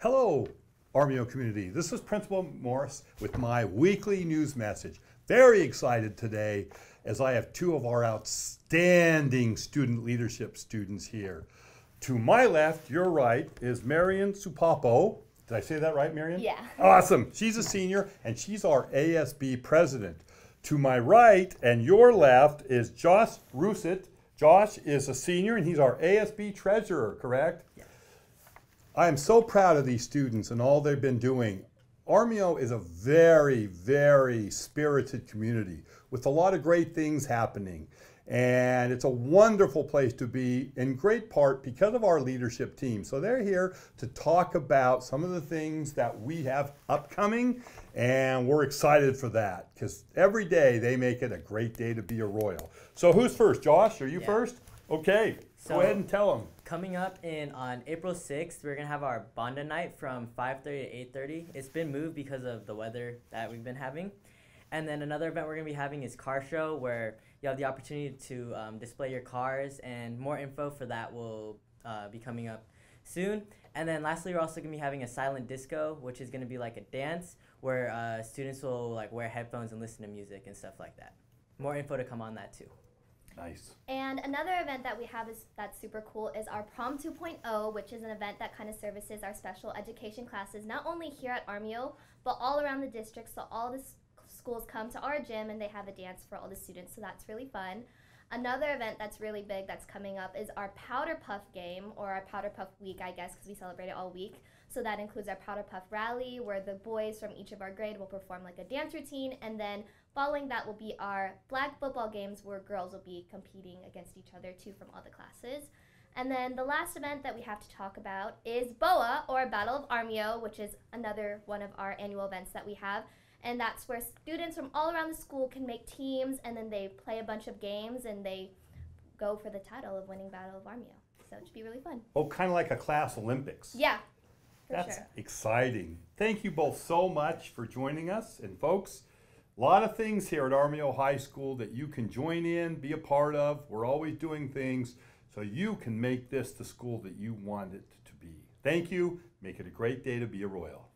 Hello, Armijo community. This is Principal McMorris with my weekly news message. Very excited today as I have two of our outstanding student leadership students here. To my left, your right, is Marion Supapo. Did I say that right, Marion? Yeah. Awesome. She's a senior and she's our ASB president. To my right and your left is Josh Russet. Josh is a senior and he's our ASB treasurer, correct? I am so proud of these students and all they've been doing. Armijo is a very, very spirited community with a lot of great things happening. And it's a wonderful place to be, in great part because of our leadership team. So they're here to talk about some of the things that we have upcoming, and we're excited for that because every day they make it a great day to be a Royal. So who's first? Josh, are you Yeah. first? Okay, So- go ahead and tell them. Coming up in on April 6th, we're gonna have our Bonda night from 5:30 to 8:30. It's been moved because of the weather that we've been having. And then another event we're gonna be having is car show, where you have the opportunity to um, display your cars, and more info for that will uh, be coming up soon. And then lastly, we're also gonna be having a silent disco, which is gonna be like a dance where uh, students will like wear headphones and listen to music and stuff like that. More info to come on that too. Nice. And another event that we have is that's super cool is our Prom 2.0, which is an event that kind of services our special education classes not only here at Armijo but all around the district. So all the schools come to our gym and they have a dance for all the students. So that's really fun. Another event that's really big that's coming up is our Powder Puff game or our Powder Puff week, I guess, because we celebrate it all week. So that includes our Powder Puff rally, where the boys from each of our grade will perform like a dance routine, and then following that will be our flag football games, where girls will be competing against each other too from all the classes. And then the last event that we have to talk about is BOA or Battle of Armijo, which is another one of our annual events that we have. And that's where students from all around the school can make teams and then they play a bunch of games and they go for the title of winning Battle of Armijo. So it should be really fun. Oh, kind of like a class Olympics. Yeah, That's sure. exciting. Thank you both so much for joining us. And folks, a lot of things here at Armijo High School that you can join in, be a part of. We're always doing things so you can make this the school that you want it to be. Thank you. Make it a great day to be a Royal.